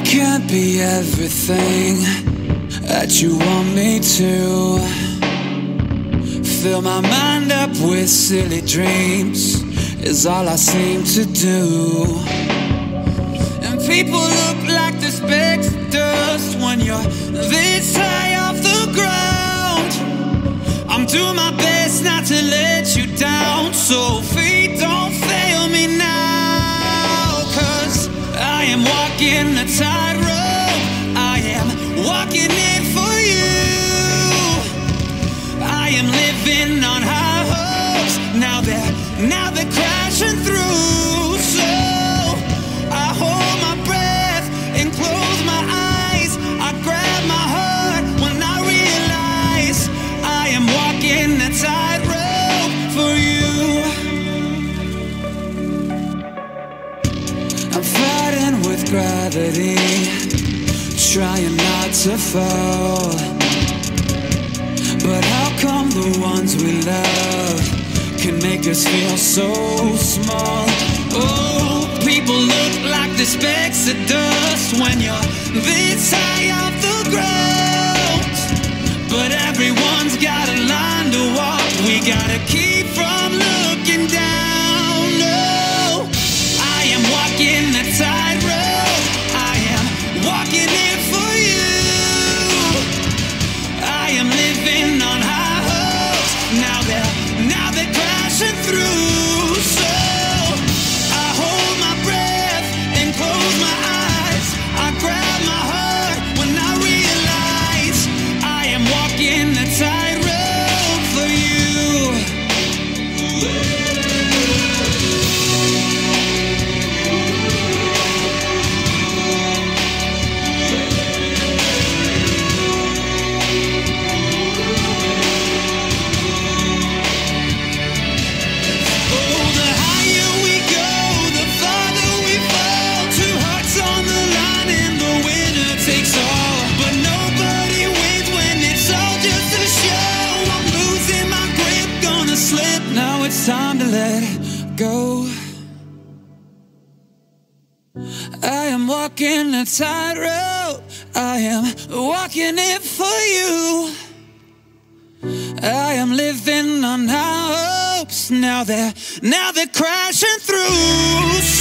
I can't be everything that you want me to. Fill my mind up with silly dreams is all I seem to do. And people look like the specks of dust when you're this high off the ground. I'm doing my I am walking the tightrope, I am walking it for you. Gravity, trying not to fall. But how come the ones we love can make us feel so small? Oh, people look like the specks of dust when you're this high off the ground. But everyone's got a line to walk. We gotta keep from Now it's time to let go. I am walking a tightrope. I am walking it for you. I am living on high hopes. Now they're now they're crashing through.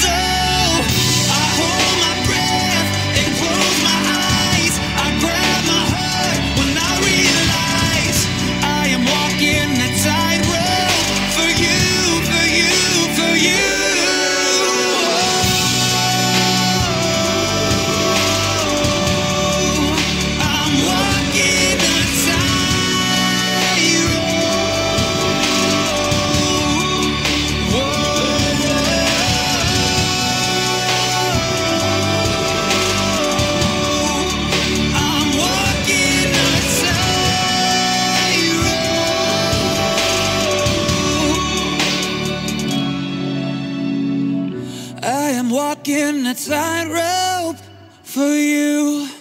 Walking the tightrope for you.